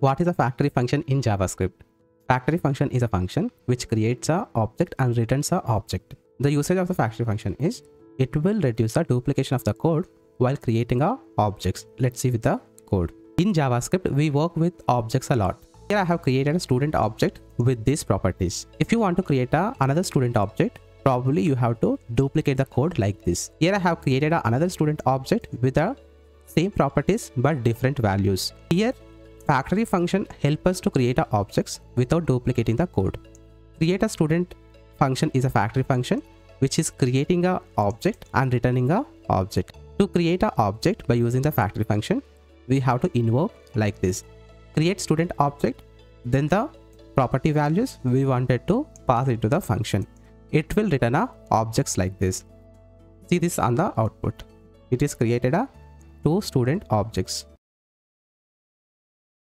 What is a factory function in JavaScript? Factory function is a function which creates a object and returns a object. The usage of the factory function is it will reduce the duplication of the code while creating a objects. Let's see with the code. In JavaScript, we work with objects a lot. Here I have created a student object with these properties. If you want to create a, another student object, probably you have to duplicate the code like this. Here I have created a, another student object with the same properties but different values. Here factory function help us to create a objects without duplicating the code. Create a student function is a factory function which is creating a object and returning a object. To create a object by using the factory function, we have to invoke like this. Create student object, then the property values we wanted to pass into the function. It will return a objects like this. See this on the output. It is created a two student objects.